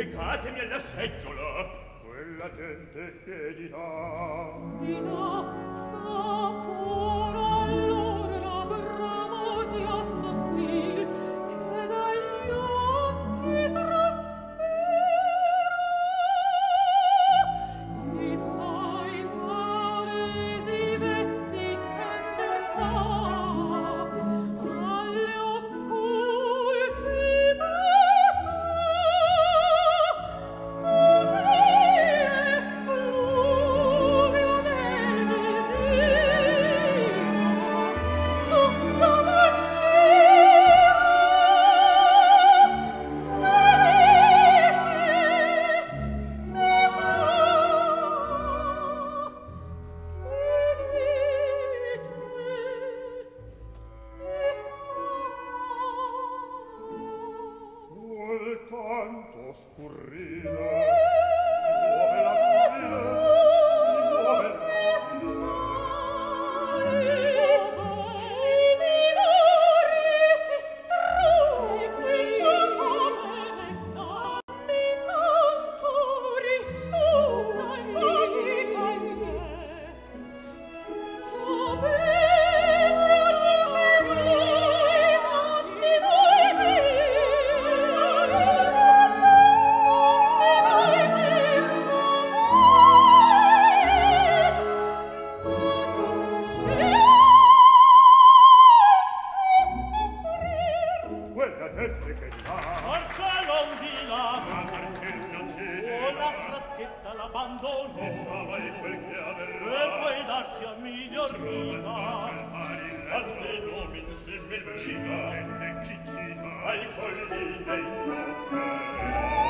legatemi alla seggiola. Quella gente che di là oscurrire la fraschetta l'abbandono e savai quel che avverrà e darsi a miglior vita. salve nomi si medicina e necessita ai colli dei tuoi